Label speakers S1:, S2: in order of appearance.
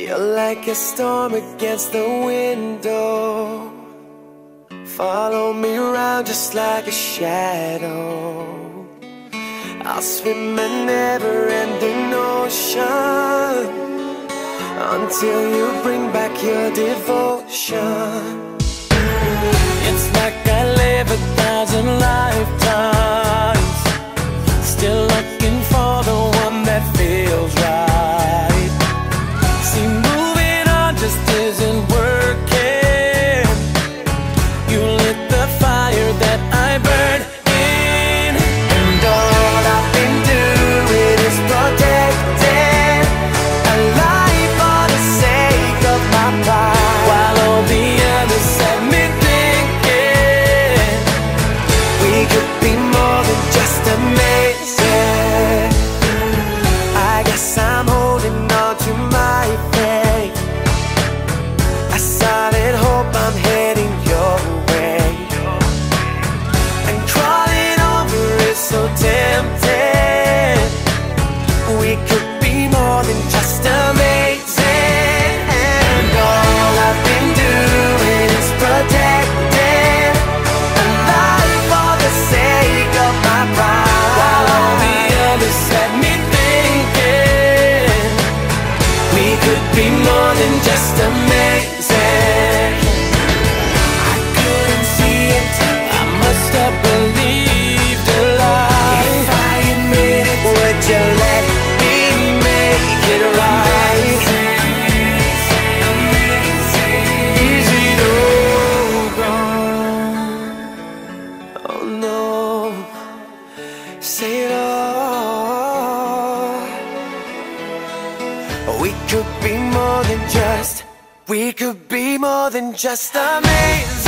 S1: You're like a storm against the window. Follow me around just like a shadow. I'll swim a never-ending ocean Until you bring back your devotion. It's like I live a thousand lives. say it all. We could be more than just We could be more than just amazing.